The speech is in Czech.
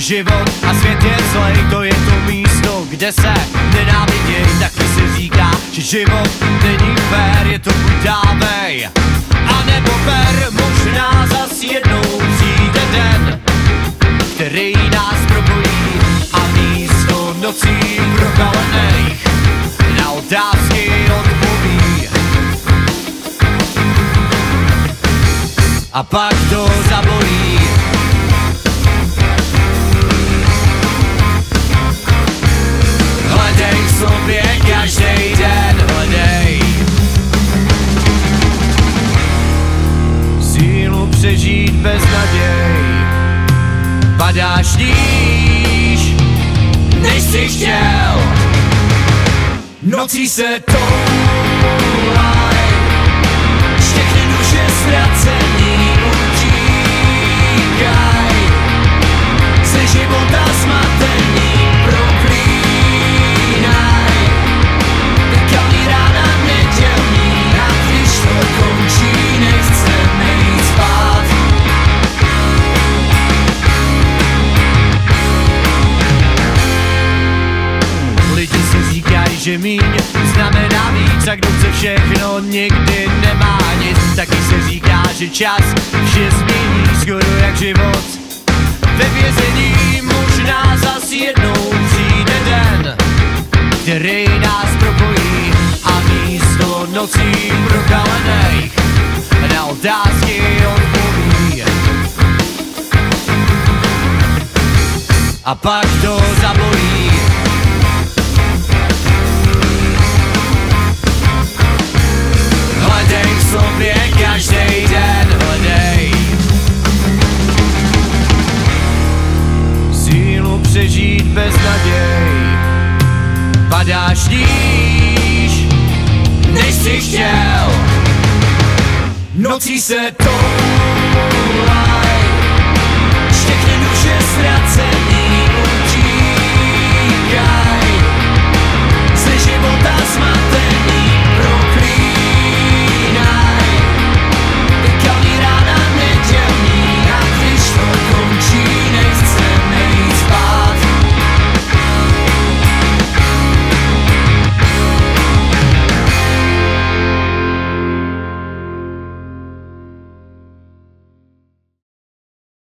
život a svět je zlej, to je to místo, kde se nenáviděj, taky se říká, že život není fér, je to buď dávej, a nebo ber, možná zas jednou přijde den, který nás propojí a místo nocí prokalených na otázky odpoví. A pak to zabolí. Bez naděj. Padáš níž, než jsi chtěl. Nocí se toulaj že míň znamená víc. A kdo chce všechno nikdy nemá nic Taky se říká, že čas vše změní. Skoro jak život Ve vězení možná zas jednou přijde den Který nás propojí a místo nocí prokalených Na otázky odpoví. A pak to zabolí Nocí se toulaj